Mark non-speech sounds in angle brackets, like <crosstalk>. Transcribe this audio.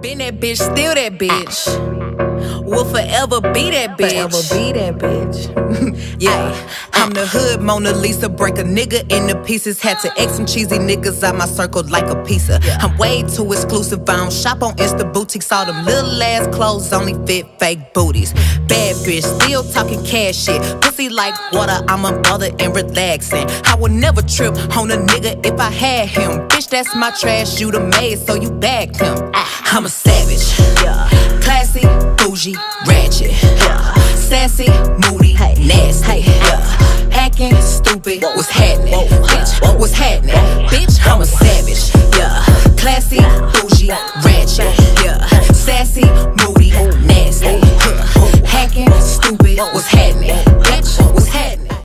Been that bitch, still that bitch. Will forever be that bitch. Forever be that bitch. <laughs> yeah, I'm the hood Mona Lisa. Break a nigga into pieces. Had to X some cheesy niggas out my circle like a pizza. I'm way too exclusive. I don't shop on Insta boutiques. All them little ass clothes only fit fake booties. Bad bitch, still talking cash shit. Pussy like water. I'm a mother and relaxing. I would never trip on a nigga if I had him. Bitch, that's my trash. You the maid, so you bagged him. I'm a savage. Yeah. Classy, bougie, ratchet. Yeah. Sassy, moody, hey. nasty. Hey. Yeah. Hacking, stupid. Whoa. What's happening? Whoa. Bitch, Whoa. what's happening? Bitch, I'm a savage. Yeah. Classy, bougie, ratchet. Yeah. Sassy, moody, nasty. Hacking, stupid. What's happening?